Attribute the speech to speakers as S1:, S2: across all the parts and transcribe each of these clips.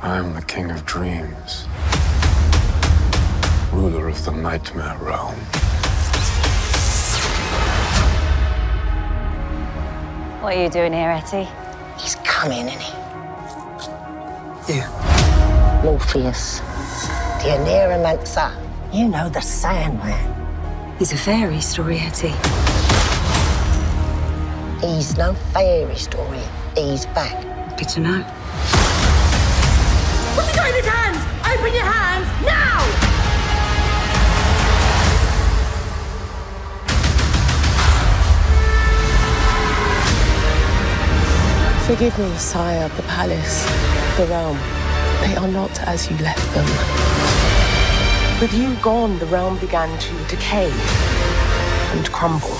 S1: I am the king of dreams, ruler of the nightmare realm.
S2: What are you doing here, Etty?
S3: He's coming, isn't he? You. Morpheus. The Oneiromancer. You know the Sandman.
S2: He's a fairy story, Etty.
S3: He's no fairy story. He's back.
S2: Good to know.
S4: Forgive me, sire, the palace, the realm. They are not as you left them. With you gone, the realm began to decay and crumble.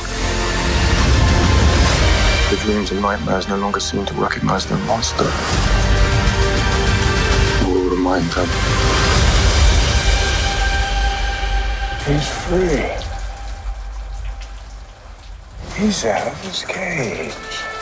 S1: The dreams and nightmares no longer seem to recognize their monster. You will remind them. He's free. He's out of his cage.